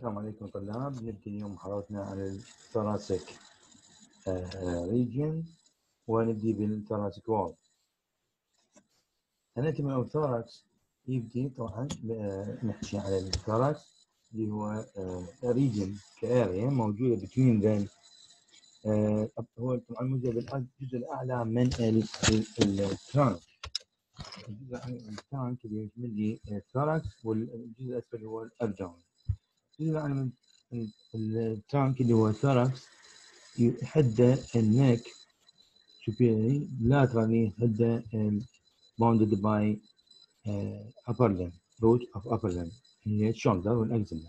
السلام عليكم طلاب. نبدأ اليوم محاضرتنا عن ال thoracic region ونبدي بال thoracic wall ال anatomy أو ال thorax يبدي طبعا نحكي على ال thorax اللي هو region ك area موجودة بين the هو طبعا موجود بالجزء الأعلى من ال trunk. الجزء ال trunk اللي يشمل لي والجزء الأسفل هو ال abdomen من ال trunk اللي هو ال thorax يحدى ال neck superiorly laterally حدى bounded by uh, upper limb root of upper limb. هي shoulder وال axilla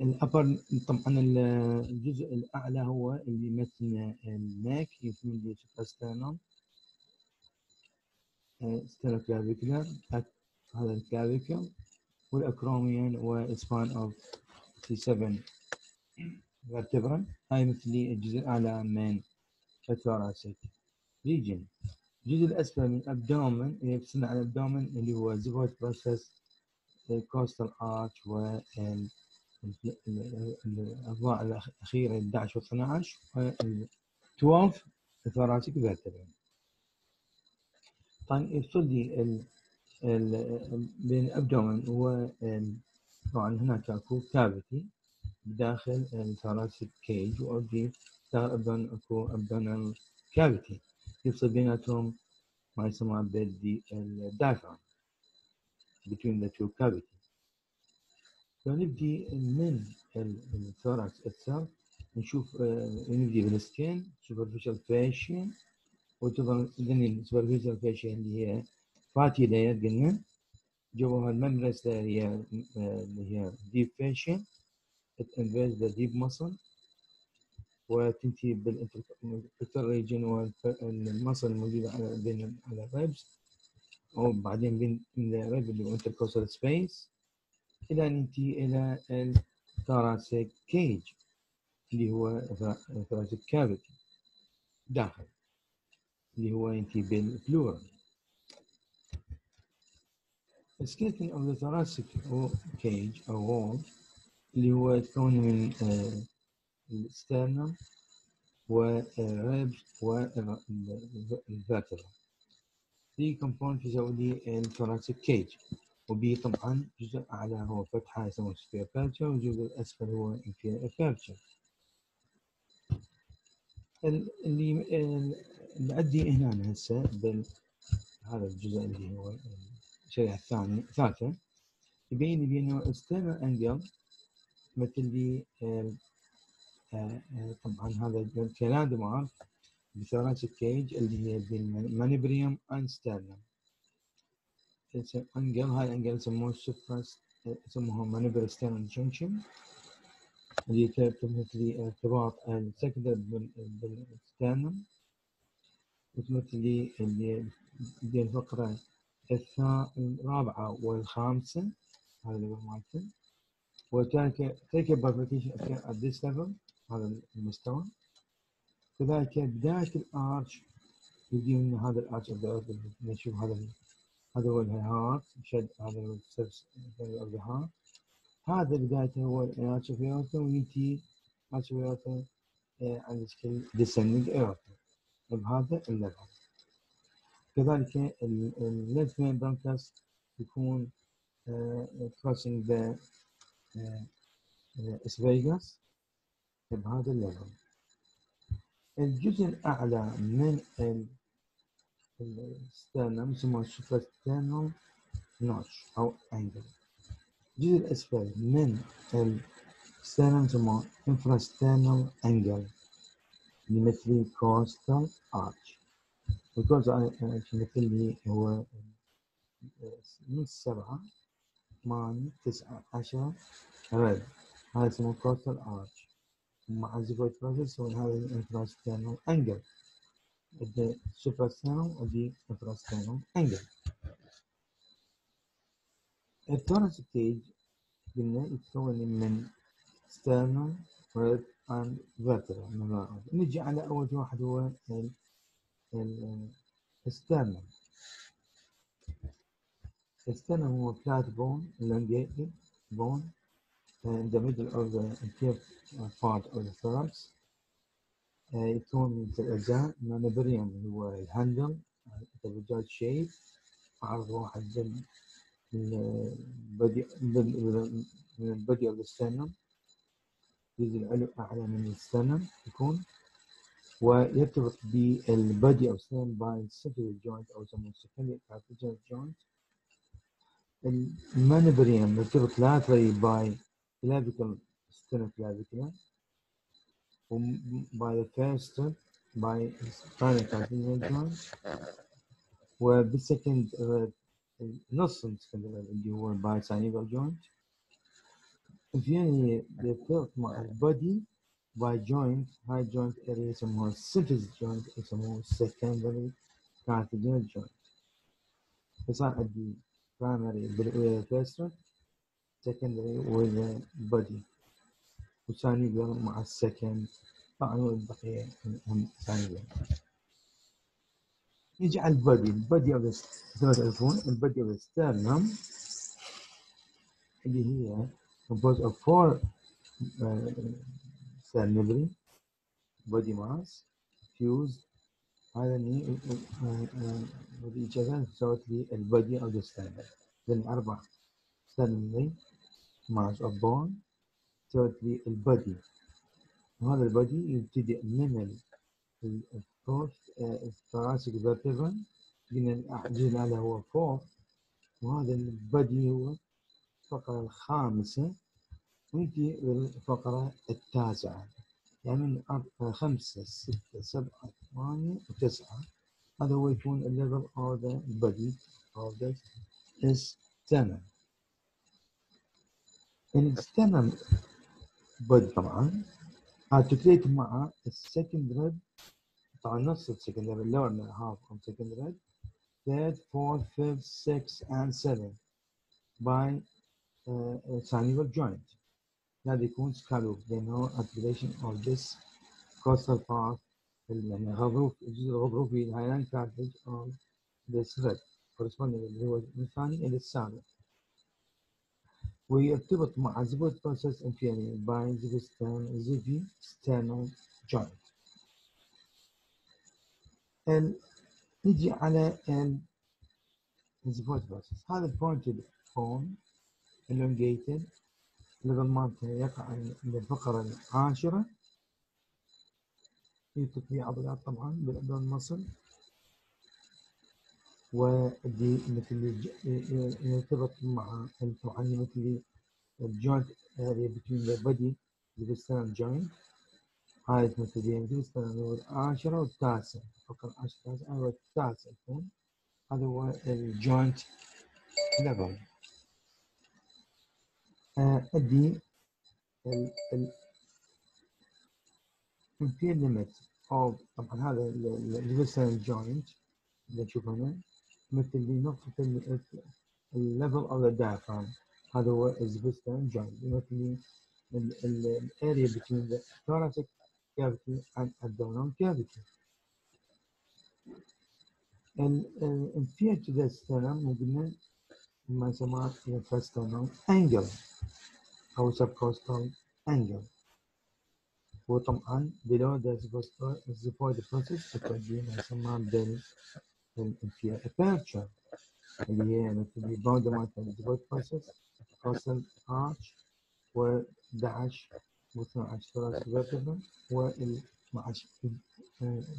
ال upper طبعا الجزء الأعلى هو اللي يمثل ال neck يسمى لي suprasternum sternoclavicular هذا ال clavicle وال acromion و spine of T 7 vertebral هاي مثل الجزء الأعلى من ال thoracic region الجزء الأسفل من ال abdomen يفصل عن ال abdomen اللي هو xiphoid process ال costal arch و الاضلاع الأخيرة 11 و 12 و 12 ال thoracic vertebra طبعا يفصل بين ال abdomen طبعا هناك أكو cavity بداخل ال thoracic cage واضيف داخل ال abdomen أكو abdominal cavity يفصل بيناتهم ما يسمى بالدي ال diaphragm between the two cavities. فنبدي من ال thorax itself نشوف نبدي بال skin superficial fascia ذني superficial fascia اللي هي fatty قلنا جواها ال membranous هي اللي هي fascia it invades the deep muscle وتنتهي بال intercostal region وال muscle الموجودة على بين على ال ribs أو بعدين بين ال rib اللي هو intercostal space إلى أن ننتهي إلى ال thoracic cage اللي هو ال thoracic cavity داخل اللي هو ينتهي بال pleural skeleton of the thoracic cage أو wall اللي هو يتكون من ال sternum وال ribs وال vertebra دي كومبوننت يسوي لي الثوراسيك كيج وبي طبعا جزء اعلى هو فتحة يسموه سفير فاتشر والجزء الأسفل هو انفير فاتشر اللي اللي عندي هنا هسه بال هذا الجزء اللي هو الشريحه الثانية الثالثه يبين لي إنه external angle مثل لي طبعا هذا الكلام دماغ بثوراسيك كيج اللي هي بين مانيبريوم انسترنم أنجل هاي الانجل يسموه سوبراس يسموه مانيبر سترنم جنكشن اللي تمثل ارتباط السكندر بالسترنم وتمثل لي اللي الفقرة الرابعة والخامسة هذا اللي مالته وتلك تلك البابليكيشن at this level هذا المستوى. كذلك بداية ال arch يجي من هذا ال arch نشوف هذا هذا هو ال heart شد هذا هو ال surface of the heart هذا بدايته هو ال arch of aorta وينتهي arch of aorta عند شكل descending aorta بهذا ال level كذلك ال left main bronchus يكون crossing the esophagus بهذا ال level الجزء الأعلى من ال sternum يسمى suprasternal notch أو angle الجزء الأسفل من ال sternum يسمى infrasternal angle يمثل costal arch ال costal arch يمثل لي هو من سبعة ثمانية تسعة عشرة رد هذا يسمى costal arch مع xiphoid process يسوون هذا ال infrasternal angle ادي suprasternal ودي infrasternal angle ال thoracic cage قلنا يتكون من sternal rib and vertebra نجي على أول واحد هو ال sternal ال sternal هو flat bone elongated bone in the middle of the anterior part of the thorax. يكون من الأجزاء manubrium اللي هو ال handle البجاج shape عرض واحد من ال body من ال body of the sternum. الجزء العلوي أعلى من ال sternum يكون ويرتبط بالبادي أو سنين باين سكري جوينت أو يسمون سكري كارتجر جوينت. المانبريم يرتبط لاتري باي كلافيكال ستنو كلافيكال. باي ذا فيرست باي سبانيك كارتجر جوينت. وبالسكند نص اللي هو باي سانيفال جوينت. في يعني بيرتبط مع ال body by joint high joint area يسموها symphysis joint يسموه secondary cartilaginous joint. فصار عندي primary بال first secondary with the body. وثاني مع ال second طبعا البقية هم ثاني نيجي على ال body ال body of مثل تعرفون ال body of sternum اللي هي composed of four uh, memory body mass fused هذا other سوت لي البادي ستيرنم لأن أربع cell memory mass of bone سوت لي البادي وهذا البادي يبتدئ من الفورث الثراسك vertebra. قلنا الجزء الأعلى هو فوق وهذا ال body هو الفقرة الخامسة. ويجي للفقرة التاسعة يعني من خمسة ستة سبعة ثمانية وتسعة هذا هو يكون ال level of the body of the sternum ال sternum body طبعا articulate مع ال second rib طبعا نص السكند ريد lower half of second rib third fourth fifth sixth and seventh by uh, joint لا يكون سكالو لأنه اكتيفيشن اوف ذس كوستال بارت يعني غضروف الجزء الغضروفي الهايلاند كارتج اوف ذس ريد كورسبوندنج اللي هو الثاني إلى السابق ويرتبط مع زبوت بروسس ان بي باي ستان زيفي ستانال joint نجي على ال xiphoid process هذا pointed bone elongated level مالته يقع عند الفقرة العاشرة. يوجد فيه عضلات طبعا بال abdominal muscle ودي مثل يرتبط مع طبعا مثل الجوينت area between the body the joint. هاي مثل الفيسترن العاشرة والتاسع. فقط العاشرة التاسعة والتاسع يكون هذا هو الجوينت ليفل ادي ال ال في limit of طبعا هذا الفيسترن joint اللي نشوفه هنا مثل لنقطة الليفل اوف ذا diaphragm. هذا هو الزبستان joint. مثل الاريا between the thoracic cavity and abdominal cavity. الانفير to the sternum ما يسمى infrasternal angle أو subcostal angle وطبعا below the xiphoid process تؤدي ما يسمى بال aperture اللي هي مثل الباوند مالت الزيفويد process costal arch و11 و12 ثلاث vertebra وال12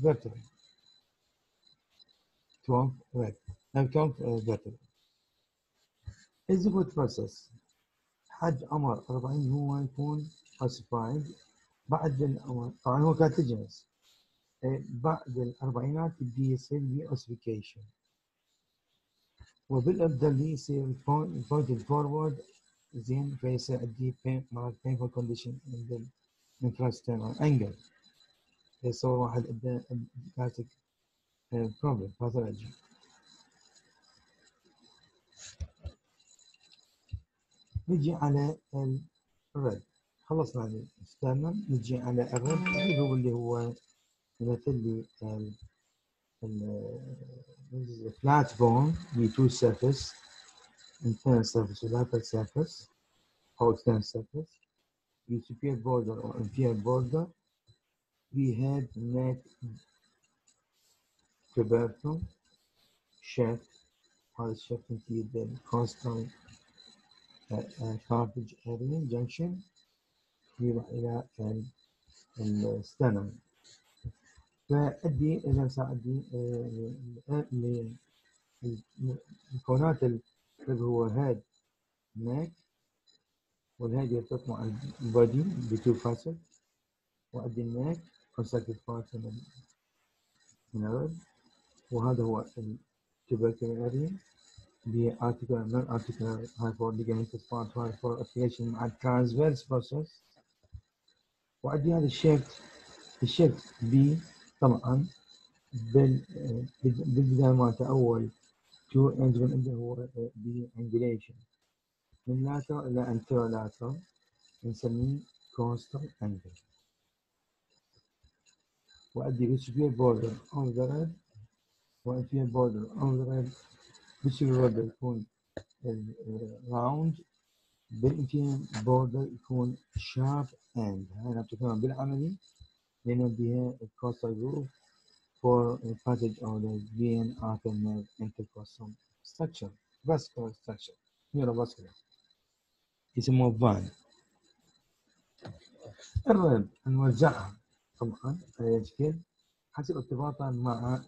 vertebra 12 12 الزيفويد process. حد عمر 40 هو يكون classified. بعد العمر طبعا هو كاتجنس بعد الأربعينات يبدي يصير لي وبالابدا يصير بوينت فورورد زين فيصير عندي مرات painful condition عند الانفراسترنال انجل يصور واحد عنده كاتك بروبلم باثولوجي نجي على الرد خلصنا السترنم نجي على الرد اللي هو اللي هو مثل لي ال flat bone with two surface internal surface lateral surface أو external surface the superior border or inferior border we had neck tubercle shaft هذا الشكل في الكوستال cartilage area junction يروح إلى الستنم فأدي إذا سأدي المكونات اللي هو هاد neck والهاد يرتبط مع البودي بتو فاسل وأدي النيك constructed part من الرد وهذا هو التبركل area the articular non-articular hypoligamentous part for affiliation مع transverse process وعندي هذا الشيفت الشيفت بي طبعا بال بالبداية مالته أول تو انجمنت اللي هو angulation من lateral إلى anterolateral نسميه coastal angle وأدي بالسوبير border of the red وانفير border of the red بيصير الوضع يكون راوند بالانتين بوردر يكون شارب اند هاي نعطيكم بالعملي لأنه بها الكوستا جروب فور باسج اوردر بين ارتر نيرف انتر كوستم ستكشر فاسكولار ستكشر نيرو فاسكولار اسمه فان الرب نوزعها طبعا على شكل حسب ارتباطها مع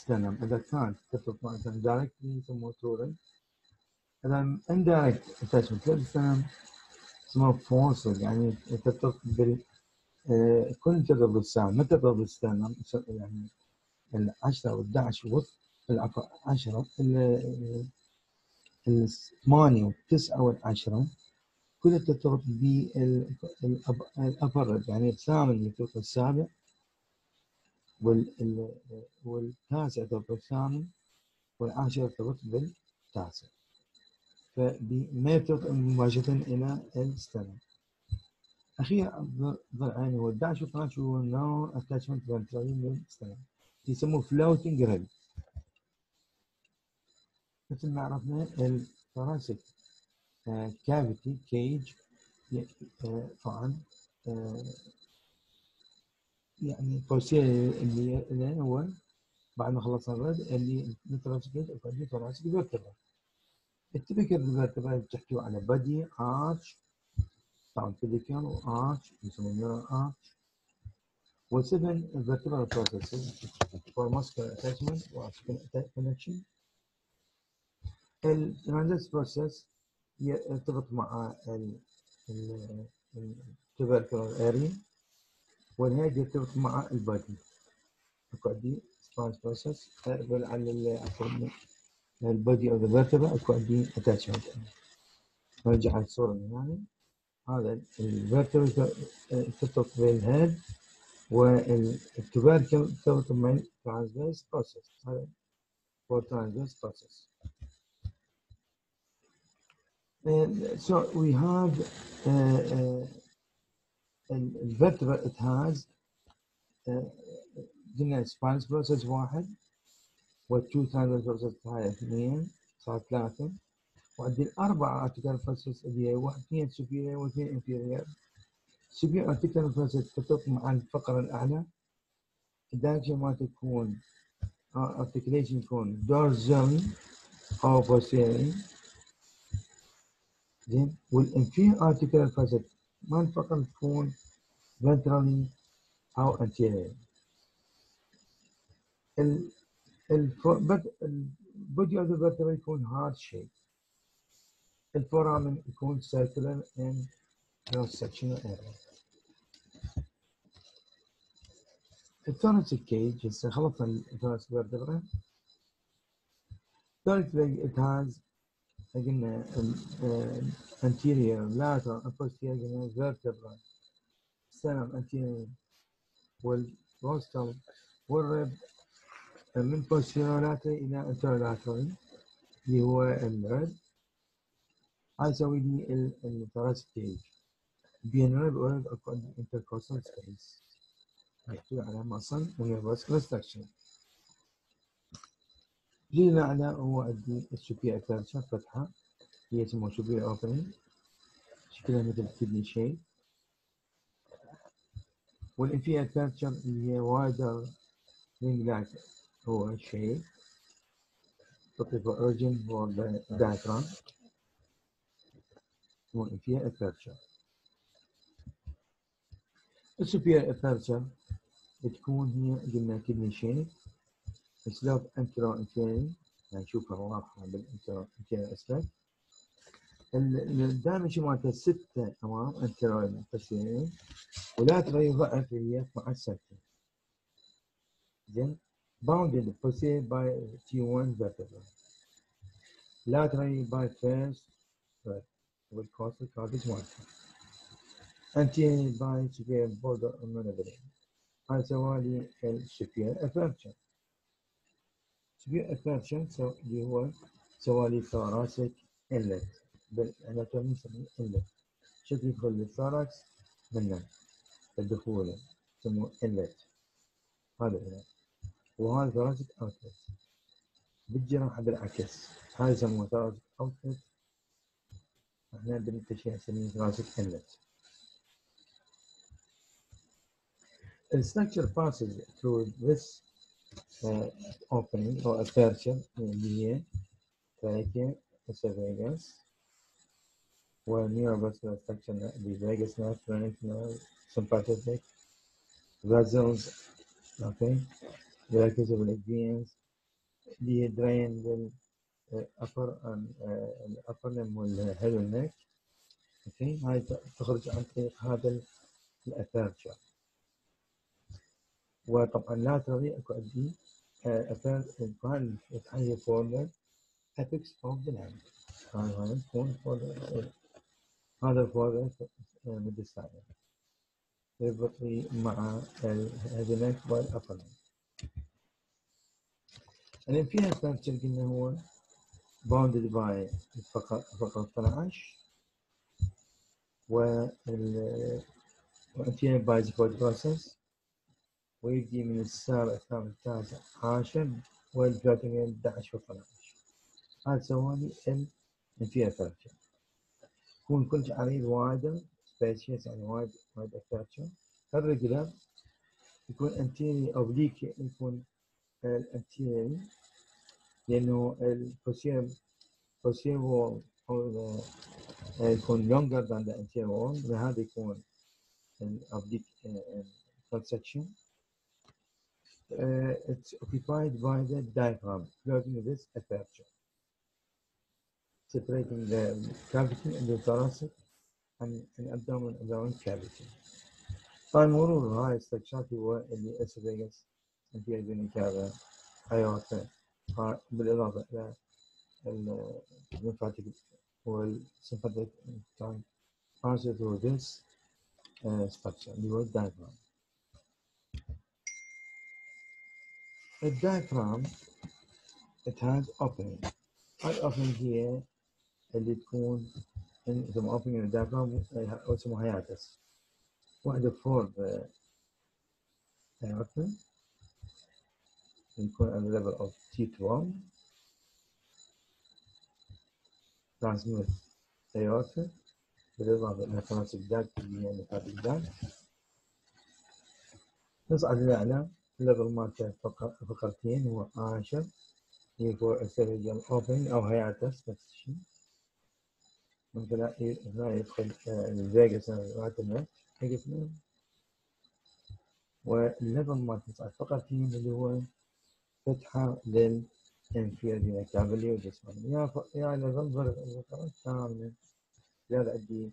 الستنم إذا كانت ترتبط مع الستنم دايركتلي يسموه تورن إذا اندايركت اتاشمنت للستنم اسمه فورسل يعني ترتبط بال كل ترتبط بالستنم ما ترتبط بالستنم يعني ال 10 وال 11 العفو 10 ال 8 والتسعة والعشرة كلها ترتبط بالأبر يعني الثامن يرتبط بالسابع والتاسع يرتبط بالثامن والعاشر يرتبط بالتاسع يرتبط مباشرة إلى الستنم أخيرا ضلعين هو 11 و 12 هو نون اتاتشمنت فنترالين للستنم يسموه فلوتنج ريل مثل ما عرفنا الثوراسيك كافيتي كيج طبعا يعني توسيع اللي, اللي هو بعد ما خلصنا الرد اللي كيج وبعدين ثوراسيك فيرتبرا التبكر فيرتبرا بتحكي على بادي ارش طبعا vertebral arch يسمونه arch وال seven vertebral processes. For muscular attachment or connection. ال transverse process يرتبط مع ال tubercle area وال head يرتبط مع ال body اكو عندي spinous process على ال body of the vertebra اكو عندي attachment نرجع على الصورة من هنا. هذا ال vertebra ترتبط بال head وال tubercle ترتبط مع ال transverse process هذا هو transverse process. Uh, so we have uh, uh, ال vertebra it has قلنا spinous process واحد وال two transverse process هاي اثنين صار ثلاثة. وعندي الأربعة articular process اللي هي واحد اثنين superior واثنين inferior. Superior articular process ترتبط مع الفقرة الأعلى. ال direction ما تكون articulation يكون dorsal أو posterior زين؟ وال inferior articular facet ما فقط تكون ventrally أو anterior ال ال body of the يكون heart shape ال foramen يكون circular in cross sectional area ال thoracic cage هسه خلصنا ال thoracic vertebra thoracic cage it has قلنا anterior lateral and posterior vertebra. Sternum anterior وال costal وال rib من posterior lateral إلى anterior lateral اللي هو ال rib هاي يسوي لي ال thoracic cage بين ال rib وال rib اكو intercostal space يحتوي على muscle و neurovascular structure جينا على هو ال superior aperture شاف فتحة. هي اسمها superior opening شكلها مثل kidney shape. وال inferior aperture اللي هي wider ring like هو شيء. for origin the diagram وال inferior aperture ال superior aperture بتكون هي قلنا kidney shape. slope antero inferiorly يعني نشوفها واضحة بال antero inferior اسفل الدامج مالته؟ ستة امام انترو انفيري ولا تغير ضعف هي مع الستة زين؟ bounded posted by T1 vertebra. laterally by first والcoastal cartilage مالته. anteriorly by superior border mandible هاي سوالي السوبير aperture superior aperture اللي هو سوالي thoracic inlet بال anatomy نسميه inlet شكل يدخل لل thorax منه الدخول يسموه inlet هذا هنا وهذا thoracic outlet بالجراحة بالعكس هذا يسموه thoracic outlet إحنا بالتشريح نسميه thoracic inlet The structure passes through this opening or aperture اللي هي esophagus, neurovascular structure the vagus nerve, phrenic nerve, sympathetic, vessels, okay, the vesicular veins, the drain the uh, upper and uh, upper limb والhead والneck, okay, هاي تخرج عن طريق هذا الأبرتشر. وطبعا لا ترى اكو عندي افير كان يتحيي فور ابيكس اوف ذا لاند هاي تكون فور هذا فور ميديساين يربط لي مع الهيدنك والابر اللي فيها فاكتور قلنا هو باوندد باي فقط فقط 12 وال وفيها بايزيكود بروسس ويبدي من السابع الثامن التاسع عاشر والجاتمين 11 و 12 هذا سوالي ال فيها فراكشر يكون كل عريض وايد سبيشيس يعني وايد وايد اتاتشر الرجلر يكون انتيري اوبليك يكون الانتيري لأنه البوسير بوسير أو يكون longer than the anterior wall. لهذا يكون الاوبليك section uh, it's occupied by the diaphragm, closing this aperture, separating the cavity in the thoracic and, and abdomen abdomen cavity. طبعا مرور هاي الستركشات هو اللي اسفيجس في الفينيكافا ايوتا بالاضافه الى الليمفاتيك والسمباتيك تايم passes through this uh, structure اللي هو الدايفرام الدايفرام it has opening هاي opening هي اللي تكون ثم opening ال diaphragm اسمه hiatus واحدة for aorta يكون at the level of T12 transmit aorta بالإضافة إلى thoracic duct اللي هي duct نصعد للأعلى ال level مالته فقرتين هو 10 هي فور اسيريجال أوبن أو هياتس نفس الشيء ممكن هنا يدخل الفيجاس راتنا هيجسنا والليفل مالته تصعد فقرتين اللي هو فتحة للانفيريور كابلي وجسمه يا ف... يا ليفل ضرب كاملة. زيادة عندي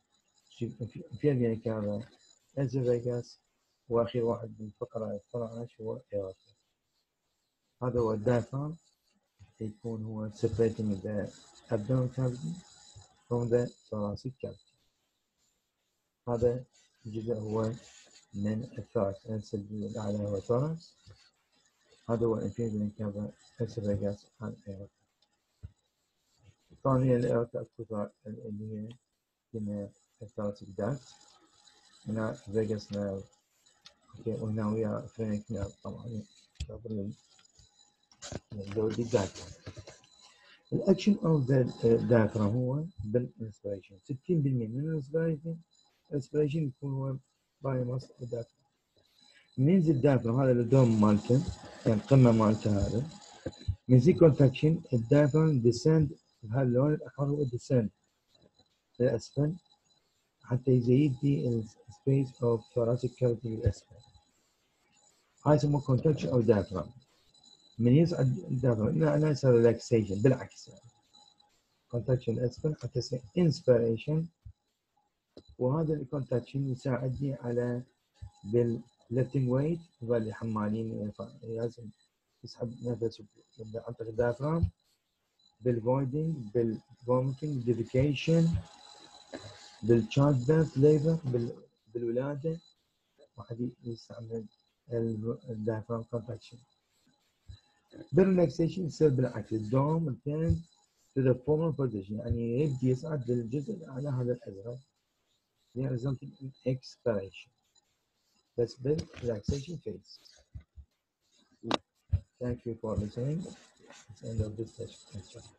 انفيريور كابل ازوفيجاس واخر واحد من الفقرة 12 هو؟ ايراسا هذا هو ال diaphragm يكون هو separating the abdominal cavity from the thoracic cavity. هذا الجزء هو من ال thorax السلبي الأعلى هو ال thorax هذا هو cavity esophagus and aorta طبعا هي الأورتا أكو اللي هي هنا ال thoracic duct هنا vagus nerve وهنا ويا nerve طبعا قبل ال action of the diaphragm هو بال inspiration. 60% من ال inspiration ال inspiration يكون هو by muscle ال diaphragm. من ينزل ال diaphragm هذا ال dome مالته يعني القمه مالته هذا. من زي contraction ال diaphragm descend بهذا اللون الأحمر هو descend للاسفل حتى يزيد لي ال space of thoracic cavity للاسفل هاي contraction of diaphragm. من يصعد ال diaphragm هنا يصير relaxation بالعكس يعني contraction الاسفل حتى يصير inspiration وهذا ال contraction يساعدني على بال lifting weight اللي حمالين لازم يسحب نفسه عن طريق ال diaphragm بال voiding بال vomiting defecation بال childbirth labor بالولاده واحد يستعمل ال diaphragm contraction بال relaxation يصير بالعكس ال dome الثاني to the former position يعني يبدي يصعد للجزء الاعلى هذا الازرق resulting in expiration. بس بال relaxation phase. Thank you for listening. It's end of this session.